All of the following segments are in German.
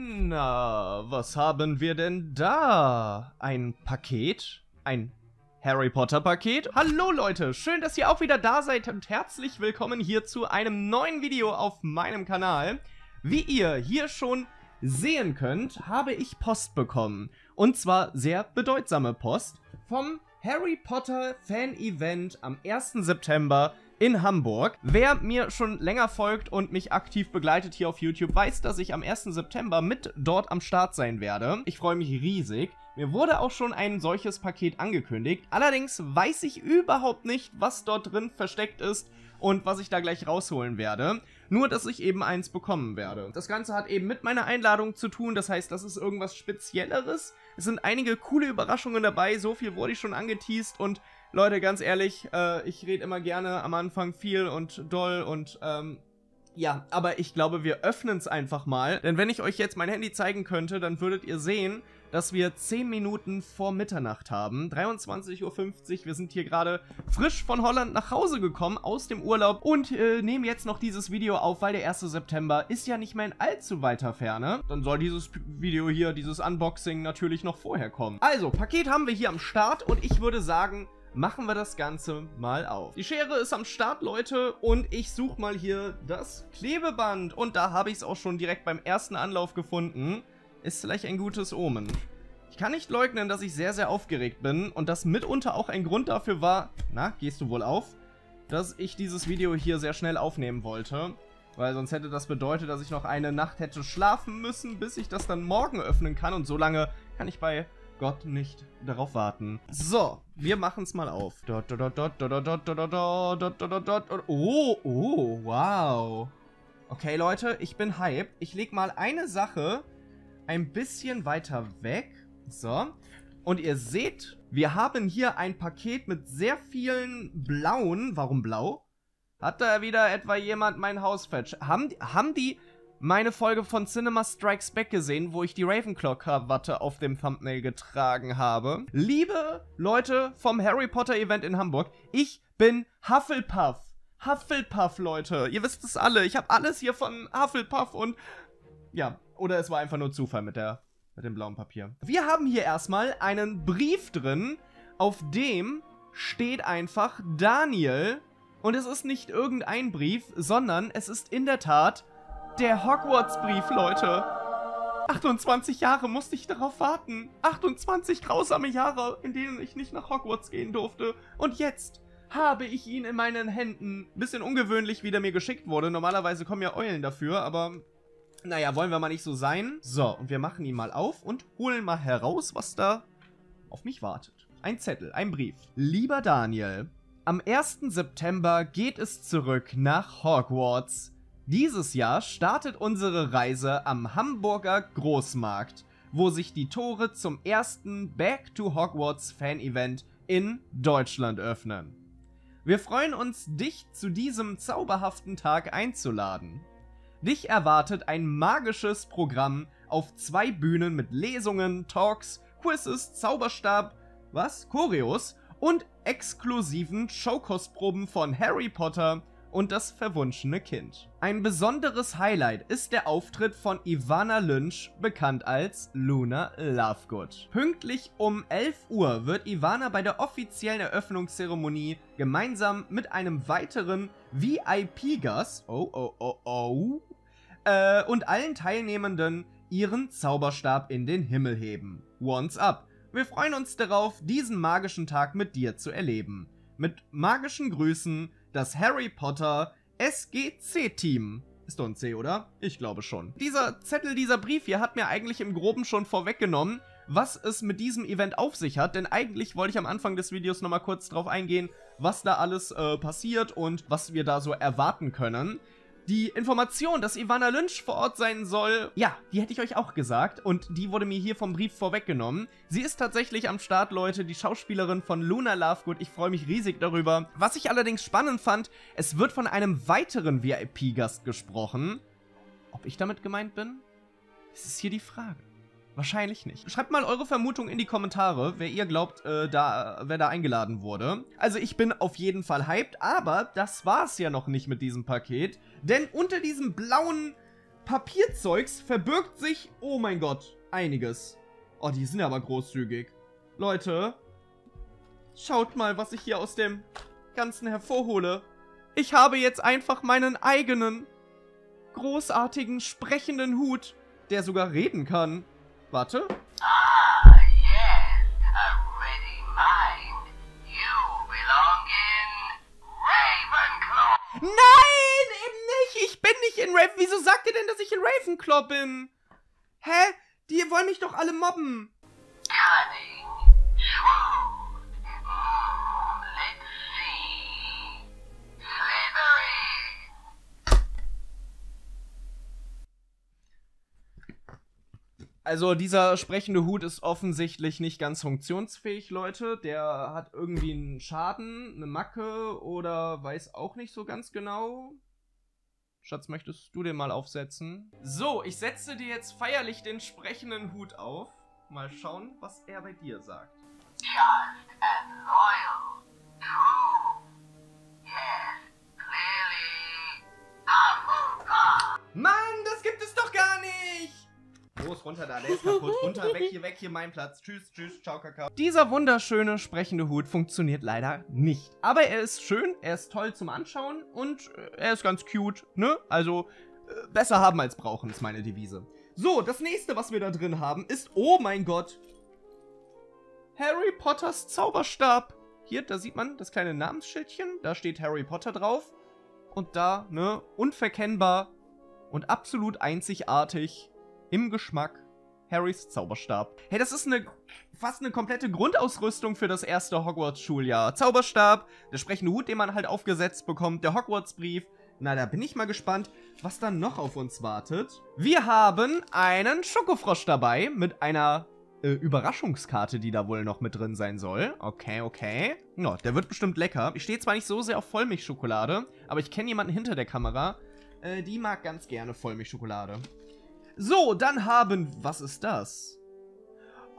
Na, was haben wir denn da? Ein Paket? Ein Harry Potter Paket? Hallo Leute, schön, dass ihr auch wieder da seid und herzlich willkommen hier zu einem neuen Video auf meinem Kanal. Wie ihr hier schon sehen könnt, habe ich Post bekommen. Und zwar sehr bedeutsame Post vom Harry Potter Fan Event am 1. September in Hamburg. Wer mir schon länger folgt und mich aktiv begleitet hier auf YouTube, weiß, dass ich am 1. September mit dort am Start sein werde. Ich freue mich riesig. Mir wurde auch schon ein solches Paket angekündigt. Allerdings weiß ich überhaupt nicht, was dort drin versteckt ist und was ich da gleich rausholen werde. Nur, dass ich eben eins bekommen werde. Das Ganze hat eben mit meiner Einladung zu tun, das heißt, das ist irgendwas Spezielleres. Es sind einige coole Überraschungen dabei, so viel wurde ich schon angeteased und Leute, ganz ehrlich, äh, ich rede immer gerne am Anfang viel und doll und ähm, ja, aber ich glaube, wir öffnen es einfach mal. Denn wenn ich euch jetzt mein Handy zeigen könnte, dann würdet ihr sehen, dass wir 10 Minuten vor Mitternacht haben. 23.50 Uhr. Wir sind hier gerade frisch von Holland nach Hause gekommen aus dem Urlaub und äh, nehmen jetzt noch dieses Video auf, weil der 1. September ist ja nicht mehr in allzu weiter Ferne. Dann soll dieses Video hier, dieses Unboxing natürlich noch vorher kommen. Also, Paket haben wir hier am Start und ich würde sagen, machen wir das Ganze mal auf. Die Schere ist am Start, Leute, und ich suche mal hier das Klebeband. Und da habe ich es auch schon direkt beim ersten Anlauf gefunden. Ist vielleicht ein gutes Omen. Ich kann nicht leugnen, dass ich sehr, sehr aufgeregt bin und das mitunter auch ein Grund dafür war, na, gehst du wohl auf, dass ich dieses Video hier sehr schnell aufnehmen wollte. Weil sonst hätte das bedeutet, dass ich noch eine Nacht hätte schlafen müssen, bis ich das dann morgen öffnen kann. Und so lange kann ich bei Gott nicht darauf warten. So, wir machen es mal auf. Oh, oh, wow. Okay, Leute, ich bin hyped. Ich leg mal eine Sache ein bisschen weiter weg. So. Und ihr seht, wir haben hier ein Paket mit sehr vielen blauen. Warum blau? Hat da wieder etwa jemand mein Haus fetch? Haben, haben die meine Folge von Cinema Strikes Back gesehen, wo ich die Ravenclaw-Krawatte auf dem Thumbnail getragen habe. Liebe Leute vom Harry Potter Event in Hamburg, ich bin Hufflepuff. Hufflepuff, Leute. Ihr wisst es alle. Ich habe alles hier von Hufflepuff und... Ja, oder es war einfach nur Zufall mit, der, mit dem blauen Papier. Wir haben hier erstmal einen Brief drin, auf dem steht einfach Daniel. Und es ist nicht irgendein Brief, sondern es ist in der Tat der Hogwarts-Brief, Leute. 28 Jahre musste ich darauf warten. 28 grausame Jahre, in denen ich nicht nach Hogwarts gehen durfte. Und jetzt habe ich ihn in meinen Händen. Bisschen ungewöhnlich, wie der mir geschickt wurde. Normalerweise kommen ja Eulen dafür, aber naja, wollen wir mal nicht so sein. So, und wir machen ihn mal auf und holen mal heraus, was da auf mich wartet. Ein Zettel, ein Brief. Lieber Daniel, am 1. September geht es zurück nach Hogwarts. Dieses Jahr startet unsere Reise am Hamburger Großmarkt, wo sich die Tore zum ersten Back to Hogwarts Fan-Event in Deutschland öffnen. Wir freuen uns, dich zu diesem zauberhaften Tag einzuladen. Dich erwartet ein magisches Programm auf zwei Bühnen mit Lesungen, Talks, Quizzes, Zauberstab, was? Choreos und exklusiven Showkostproben von Harry Potter und das verwunschene Kind. Ein besonderes Highlight ist der Auftritt von Ivana Lynch, bekannt als Luna Lovegood. Pünktlich um 11 Uhr wird Ivana bei der offiziellen Eröffnungszeremonie gemeinsam mit einem weiteren VIP-Gast, oh oh oh oh, äh, und allen Teilnehmenden ihren Zauberstab in den Himmel heben. Once up. Wir freuen uns darauf, diesen magischen Tag mit dir zu erleben. Mit magischen Grüßen, das Harry Potter SGC-Team. Ist doch ein C, oder? Ich glaube schon. Dieser Zettel, dieser Brief hier hat mir eigentlich im Groben schon vorweggenommen, was es mit diesem Event auf sich hat, denn eigentlich wollte ich am Anfang des Videos nochmal kurz drauf eingehen, was da alles äh, passiert und was wir da so erwarten können. Die Information, dass Ivana Lynch vor Ort sein soll, ja, die hätte ich euch auch gesagt und die wurde mir hier vom Brief vorweggenommen. Sie ist tatsächlich am Start, Leute, die Schauspielerin von Luna Lovegood. Ich freue mich riesig darüber. Was ich allerdings spannend fand, es wird von einem weiteren VIP-Gast gesprochen. Ob ich damit gemeint bin? Das ist hier die Frage. Wahrscheinlich nicht. Schreibt mal eure Vermutung in die Kommentare, wer ihr glaubt, äh, da, wer da eingeladen wurde. Also ich bin auf jeden Fall hyped, aber das war's ja noch nicht mit diesem Paket. Denn unter diesem blauen Papierzeugs verbirgt sich, oh mein Gott, einiges. Oh, die sind aber großzügig. Leute, schaut mal, was ich hier aus dem Ganzen hervorhole. Ich habe jetzt einfach meinen eigenen, großartigen, sprechenden Hut, der sogar reden kann. Warte. Ah, yes, a ready mind. You belong in Ravenclaw. Nein, eben nicht. Ich bin nicht in Raven. Wieso sagt ihr denn, dass ich in Ravenclaw bin? Hä? Die wollen mich doch alle mobben. Cunning, shrewd. Also dieser sprechende Hut ist offensichtlich nicht ganz funktionsfähig, Leute. Der hat irgendwie einen Schaden, eine Macke oder weiß auch nicht so ganz genau. Schatz, möchtest du den mal aufsetzen? So, ich setze dir jetzt feierlich den sprechenden Hut auf. Mal schauen, was er bei dir sagt. Just and loyal. Los, runter da, der ist kaputt. Runter, weg hier, weg hier, mein Platz. Tschüss, tschüss, ciao, Kakao. Dieser wunderschöne sprechende Hut funktioniert leider nicht. Aber er ist schön, er ist toll zum Anschauen und äh, er ist ganz cute, ne? Also, äh, besser haben als brauchen, ist meine Devise. So, das nächste, was wir da drin haben, ist, oh mein Gott, Harry Potters Zauberstab. Hier, da sieht man das kleine Namensschildchen, da steht Harry Potter drauf. Und da, ne, unverkennbar und absolut einzigartig im Geschmack Harrys Zauberstab. Hey, das ist eine fast eine komplette Grundausrüstung für das erste Hogwarts-Schuljahr. Zauberstab, der sprechende Hut, den man halt aufgesetzt bekommt, der Hogwarts-Brief. Na, da bin ich mal gespannt, was dann noch auf uns wartet. Wir haben einen Schokofrosch dabei mit einer äh, Überraschungskarte, die da wohl noch mit drin sein soll. Okay, okay. Ja, der wird bestimmt lecker. Ich stehe zwar nicht so sehr auf Vollmilchschokolade, aber ich kenne jemanden hinter der Kamera. Äh, die mag ganz gerne Vollmilchschokolade. So, dann haben... Was ist das?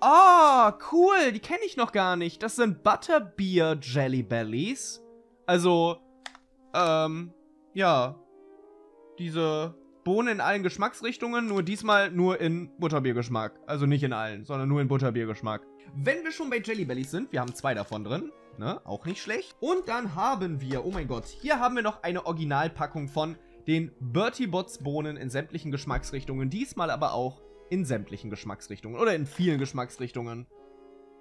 Ah, cool. Die kenne ich noch gar nicht. Das sind Butterbeer Jelly Bellies. Also, ähm, ja. Diese Bohnen in allen Geschmacksrichtungen, nur diesmal nur in Butterbiergeschmack. Also nicht in allen, sondern nur in Butterbiergeschmack. Wenn wir schon bei Jelly Bellies sind, wir haben zwei davon drin, ne? Auch nicht schlecht. Und dann haben wir, oh mein Gott, hier haben wir noch eine Originalpackung von den Bertie Bots Bohnen in sämtlichen Geschmacksrichtungen. Diesmal aber auch in sämtlichen Geschmacksrichtungen. Oder in vielen Geschmacksrichtungen.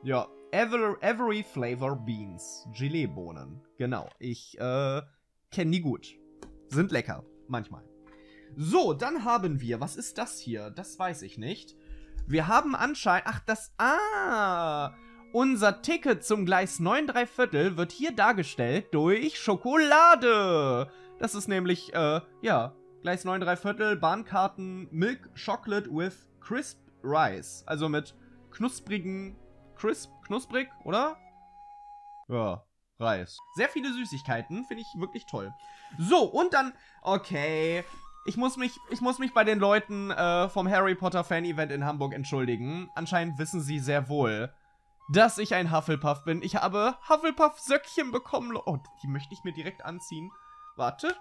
Ja, Every, every Flavor Beans. Gelee-Bohnen. Genau. Ich, äh, kenne die gut. Sind lecker. Manchmal. So, dann haben wir, was ist das hier? Das weiß ich nicht. Wir haben anscheinend, ach, das, ah, unser Ticket zum Gleis 9 3 Viertel wird hier dargestellt durch Schokolade. Das ist nämlich, äh, ja, Gleis 9 3 Viertel, Bahnkarten, Milk Chocolate with Crisp Rice. Also mit knusprigen, crisp, knusprig, oder? Ja, Reis. Sehr viele Süßigkeiten, finde ich wirklich toll. So, und dann, okay, ich muss mich, ich muss mich bei den Leuten äh, vom Harry Potter Fan Event in Hamburg entschuldigen. Anscheinend wissen sie sehr wohl, dass ich ein Hufflepuff bin. Ich habe Hufflepuff-Söckchen bekommen. Oh, die möchte ich mir direkt anziehen. Warte.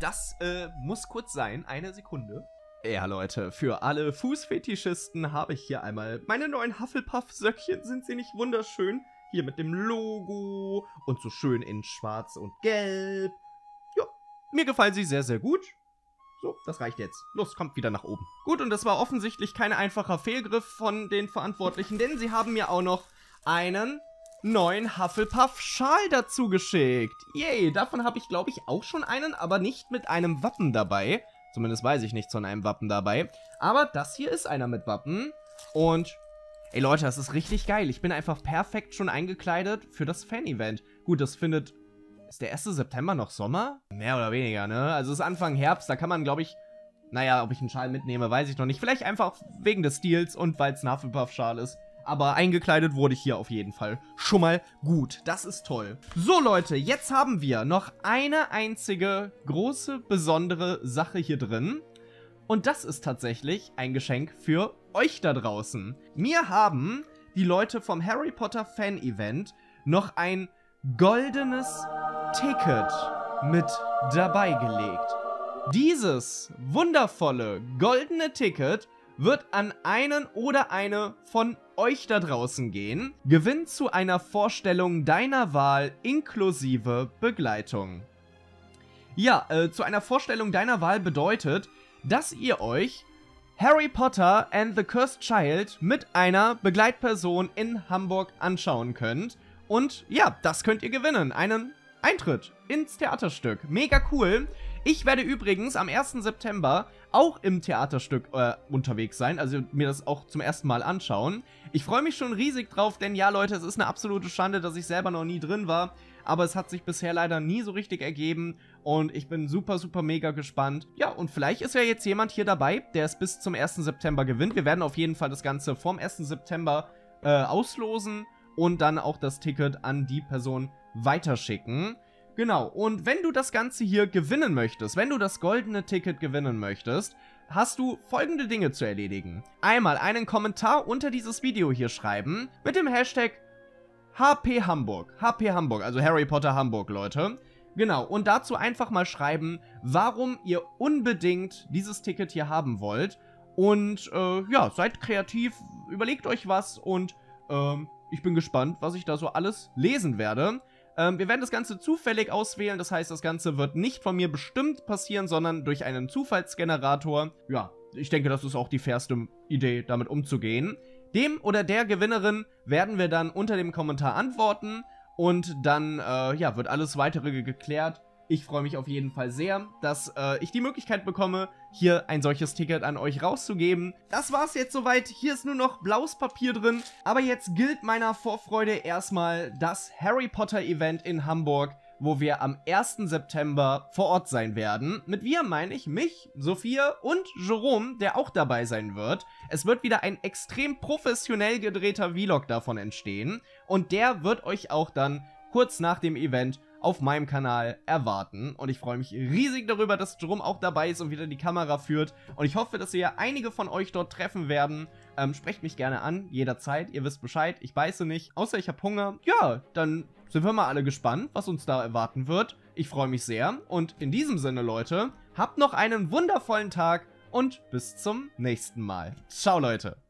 Das äh, muss kurz sein. Eine Sekunde. Ja, Leute, für alle Fußfetischisten habe ich hier einmal meine neuen Hufflepuff-Söckchen. Sind sie nicht wunderschön? Hier mit dem Logo und so schön in schwarz und gelb. Ja, mir gefallen sie sehr, sehr gut. So, das reicht jetzt. Los, kommt wieder nach oben. Gut, und das war offensichtlich kein einfacher Fehlgriff von den Verantwortlichen, denn sie haben mir auch noch einen neuen Hufflepuff-Schal dazu geschickt. Yay, davon habe ich, glaube ich, auch schon einen, aber nicht mit einem Wappen dabei. Zumindest weiß ich nichts von einem Wappen dabei. Aber das hier ist einer mit Wappen. Und, ey Leute, das ist richtig geil. Ich bin einfach perfekt schon eingekleidet für das Fan-Event. Gut, das findet ist der 1. September noch Sommer? Mehr oder weniger, ne? Also es ist Anfang Herbst, da kann man, glaube ich, naja, ob ich einen Schal mitnehme, weiß ich noch nicht. Vielleicht einfach wegen des Stils und weil es ein Hufflepuff-Schal ist. Aber eingekleidet wurde ich hier auf jeden Fall schon mal gut. Das ist toll. So, Leute, jetzt haben wir noch eine einzige große, besondere Sache hier drin. Und das ist tatsächlich ein Geschenk für euch da draußen. Mir haben die Leute vom Harry Potter Fan Event noch ein goldenes Ticket mit dabei gelegt. Dieses wundervolle goldene Ticket wird an einen oder eine von euch da draußen gehen. Gewinn zu einer Vorstellung deiner Wahl inklusive Begleitung. Ja, äh, zu einer Vorstellung deiner Wahl bedeutet, dass ihr euch Harry Potter and the Cursed Child mit einer Begleitperson in Hamburg anschauen könnt. Und ja, das könnt ihr gewinnen. Einen Eintritt ins Theaterstück. Mega cool. Ich werde übrigens am 1. September auch im Theaterstück äh, unterwegs sein, also mir das auch zum ersten Mal anschauen. Ich freue mich schon riesig drauf, denn ja Leute, es ist eine absolute Schande, dass ich selber noch nie drin war aber es hat sich bisher leider nie so richtig ergeben und ich bin super, super mega gespannt. Ja, und vielleicht ist ja jetzt jemand hier dabei, der es bis zum 1. September gewinnt. Wir werden auf jeden Fall das Ganze vom 1. September äh, auslosen und dann auch das Ticket an die Person weiterschicken. Genau, und wenn du das Ganze hier gewinnen möchtest, wenn du das goldene Ticket gewinnen möchtest, hast du folgende Dinge zu erledigen. Einmal einen Kommentar unter dieses Video hier schreiben mit dem Hashtag HP Hamburg. HP Hamburg, also Harry Potter Hamburg, Leute. Genau, und dazu einfach mal schreiben, warum ihr unbedingt dieses Ticket hier haben wollt. Und äh, ja, seid kreativ, überlegt euch was und ähm, ich bin gespannt, was ich da so alles lesen werde. Ähm, wir werden das Ganze zufällig auswählen, das heißt, das Ganze wird nicht von mir bestimmt passieren, sondern durch einen Zufallsgenerator. Ja, ich denke, das ist auch die fairste Idee, damit umzugehen. Dem oder der Gewinnerin werden wir dann unter dem Kommentar antworten und dann äh, ja, wird alles weitere geklärt. Ich freue mich auf jeden Fall sehr, dass äh, ich die Möglichkeit bekomme, hier ein solches Ticket an euch rauszugeben. Das war's jetzt soweit. Hier ist nur noch blaues Papier drin. Aber jetzt gilt meiner Vorfreude erstmal das Harry Potter Event in Hamburg wo wir am 1. September vor Ort sein werden. Mit wir meine ich mich, Sophia und Jerome, der auch dabei sein wird. Es wird wieder ein extrem professionell gedrehter Vlog davon entstehen und der wird euch auch dann kurz nach dem Event auf meinem Kanal erwarten. Und ich freue mich riesig darüber, dass Jerome auch dabei ist und wieder die Kamera führt. Und ich hoffe, dass wir einige von euch dort treffen werden. Ähm, sprecht mich gerne an, jederzeit. Ihr wisst Bescheid, ich beiße nicht. Außer ich habe Hunger. Ja, dann sind wir mal alle gespannt, was uns da erwarten wird. Ich freue mich sehr. Und in diesem Sinne, Leute, habt noch einen wundervollen Tag und bis zum nächsten Mal. Ciao, Leute.